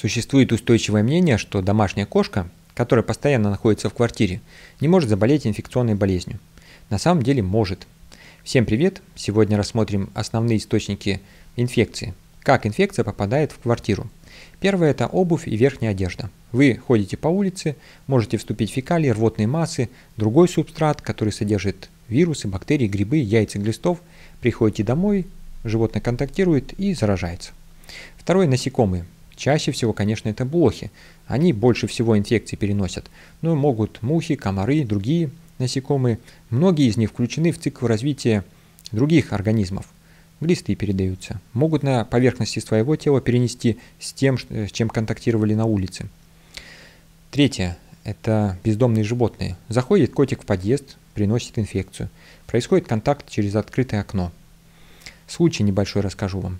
Существует устойчивое мнение, что домашняя кошка, которая постоянно находится в квартире, не может заболеть инфекционной болезнью. На самом деле может. Всем привет! Сегодня рассмотрим основные источники инфекции. Как инфекция попадает в квартиру. Первое – это обувь и верхняя одежда. Вы ходите по улице, можете вступить в фекалии, рвотные массы, другой субстрат, который содержит вирусы, бактерии, грибы, яйца глистов. Приходите домой, животное контактирует и заражается. Второе – насекомые. Чаще всего, конечно, это блохи. Они больше всего инфекции переносят. Но могут мухи, комары, другие насекомые. Многие из них включены в цикл развития других организмов. Глисты передаются. Могут на поверхности своего тела перенести с тем, с чем контактировали на улице. Третье – это бездомные животные. Заходит котик в подъезд, приносит инфекцию. Происходит контакт через открытое окно. Случай небольшой расскажу вам.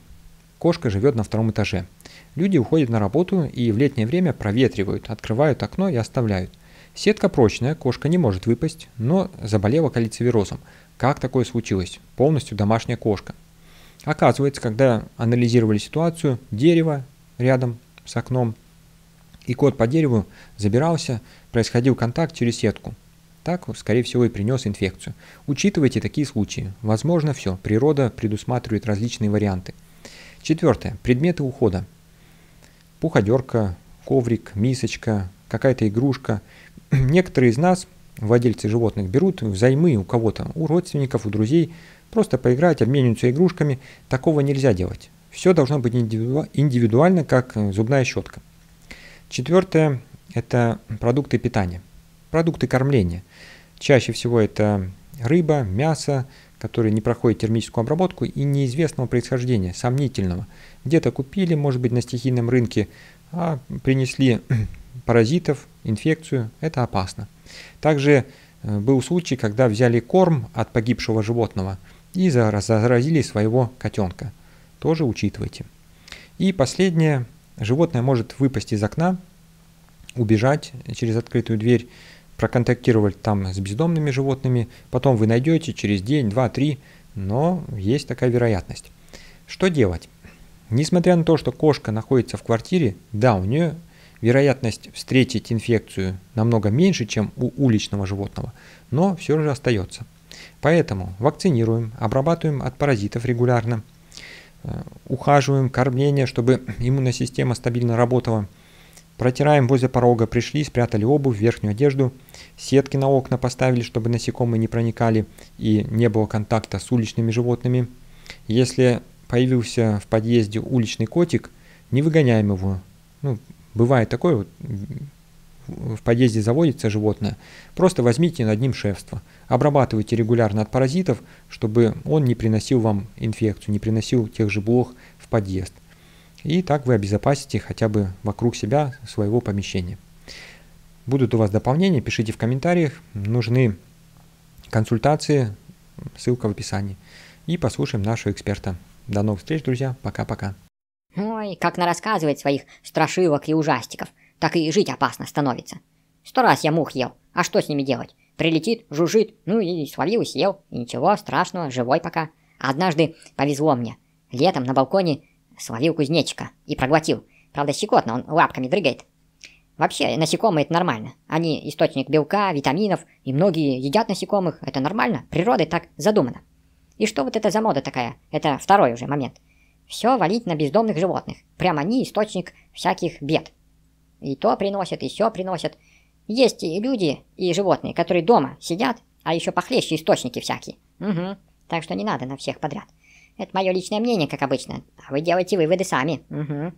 Кошка живет на втором этаже. Люди уходят на работу и в летнее время проветривают, открывают окно и оставляют. Сетка прочная, кошка не может выпасть, но заболела калицевирозом. Как такое случилось? Полностью домашняя кошка. Оказывается, когда анализировали ситуацию, дерево рядом с окном, и кот по дереву забирался, происходил контакт через сетку. Так, скорее всего, и принес инфекцию. Учитывайте такие случаи. Возможно, все. Природа предусматривает различные варианты. Четвертое. Предметы ухода. Пуходерка, коврик, мисочка, какая-то игрушка. Некоторые из нас, владельцы животных, берут взаймы у кого-то, у родственников, у друзей, просто поиграть, обмениваются игрушками. Такого нельзя делать. Все должно быть индивидуально, как зубная щетка. Четвертое – это продукты питания, продукты кормления. Чаще всего это рыба, мясо, которые не проходят термическую обработку и неизвестного происхождения, сомнительного. Где-то купили, может быть, на стихийном рынке, а принесли паразитов, инфекцию, это опасно. Также э, был случай, когда взяли корм от погибшего животного и заразили своего котенка. Тоже учитывайте. И последнее. Животное может выпасть из окна, убежать через открытую дверь, проконтактировать там с бездомными животными, потом вы найдете через день, два, три, но есть такая вероятность. Что делать? Несмотря на то, что кошка находится в квартире, да, у нее вероятность встретить инфекцию намного меньше, чем у уличного животного, но все же остается. Поэтому вакцинируем, обрабатываем от паразитов регулярно, э, ухаживаем, кормление, чтобы иммунная система стабильно работала – Протираем возле порога, пришли, спрятали обувь, верхнюю одежду, сетки на окна поставили, чтобы насекомые не проникали и не было контакта с уличными животными. Если появился в подъезде уличный котик, не выгоняем его. Ну, бывает такое, вот, в подъезде заводится животное, просто возьмите над ним шефство. Обрабатывайте регулярно от паразитов, чтобы он не приносил вам инфекцию, не приносил тех же блох в подъезд. И так вы обезопасите хотя бы вокруг себя своего помещения. Будут у вас дополнения, пишите в комментариях. Нужны консультации, ссылка в описании. И послушаем нашего эксперта. До новых встреч, друзья. Пока-пока. Ой, как нарассказывать своих страшилок и ужастиков, так и жить опасно становится. Сто раз я мух ел, а что с ними делать? Прилетит, жужжит, ну и словил и съел, и ничего страшного, живой пока. Однажды повезло мне. Летом на балконе Словил кузнечика и проглотил. Правда, щекотно, он лапками дрыгает. Вообще, насекомые это нормально. Они источник белка, витаминов, и многие едят насекомых. Это нормально, природой так задумано. И что вот это за мода такая? Это второй уже момент. Все валить на бездомных животных. Прям они источник всяких бед. И то приносят, и все приносят. Есть и люди, и животные, которые дома сидят, а еще похлеще источники всякие. Угу. Так что не надо на всех подряд. Это мое личное мнение, как обычно. А вы делаете выводы сами. Угу.